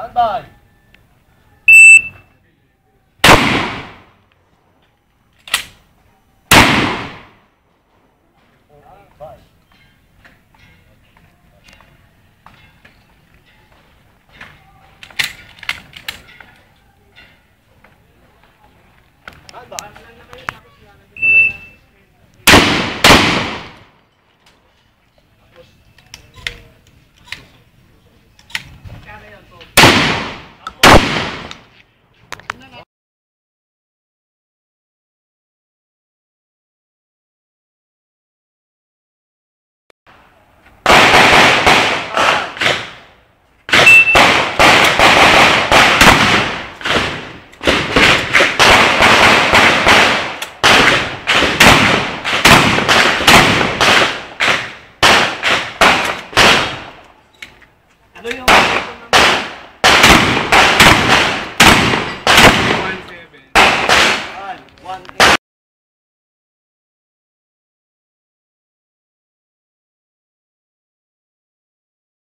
Stand by. Stand by. 对呀